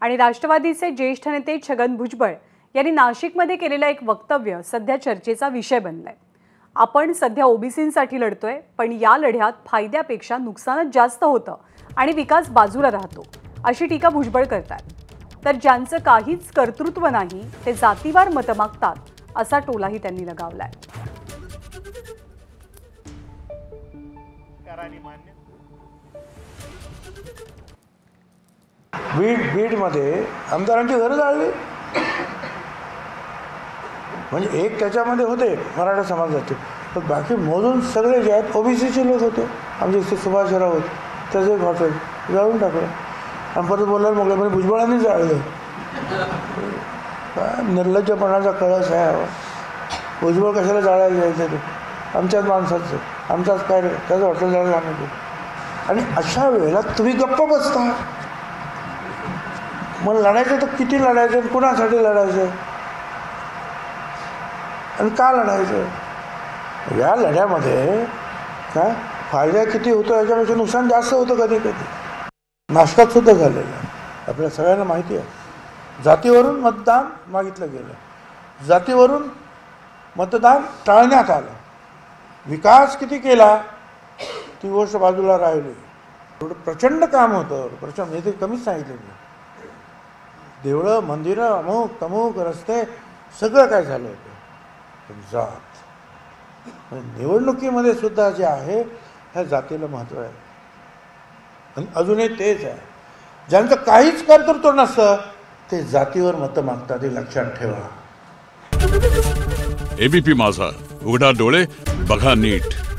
आणि राष्ट्रवादीचे ज्येष्ठ नेते छगन भुजबळ यांनी नाशिकमध्ये केलेलं एक वक्तव्य सध्या चर्चेचा विषय बनलाय. आपण सध्या ओबीसींसाठी लढतोय पण या लढ्यात फायद्यापेक्षा नुकसानच जास्त होतं आणि विकास बाजूला राहतो अशी टीका भुजबळ करतात तर ज्यांचं काहीच कर्तृत्व नाही ते जातीवार मतं मागतात असा टोलाही त्यांनी लगावलाय. बीड बीडमध्ये आमदारांची घरं जाळली. म्हणजे एक त्याच्यामध्ये होते मराठा समाजाचे. पण बाकी मोजून सगळे जे आहेत ओबीसीचे लोक होते. आमचे इथे सुभाषराव होते. त्याचं एक हॉटेल जाळून टाकलं. आणि परत बोलायला मोकळे म्हणजे भुजबळांनी जाळलं. काय निर्लज्जपणाचा कळस आहे भुजबळ कशाला जाळायला जायचं ते? आमच्याच माणसाचं. आमचाच काय रे? त्याचं हॉटेल जाळलं आम्ही आणि अशा वेळेला तुम्ही गप्प बसता. मग लढायचं तर किती लढायचं कुणासाठी लढायचं आणि का लढायचं या लढ्यामध्ये काय फायदा किती होतो याच्यापेक्षा नुकसान जास्त होतं कधी कधी. नाशकात सुद्धा झालेलं आहे. आपल्या सगळ्यांना माहिती आहे. जातीवरून मतदान मागितलं गेलं. जातीवरून मतदान टाळण्यात आलं. विकास किती केला ती गोष्ट बाजूला राहिली. एवढं प्रचंड काम होतं. प्रचंड हे ते कमीच सांगितलं मी देवळं मंदिरं अमुक तमुक रस्ते सगळं काय झालं होतं? पण जात निवडणुकीमध्ये सुद्धा जे आहे ह्या जातीला महत्त्व आहे. आणि अजूनही तेच आहे. ज्यांचं काहीच कर्तृत्व नसतं ते जातीवर मतं मागतात हे लक्षात ठेवा. एबीपी माझा. उघडा डोळे बघा नीट.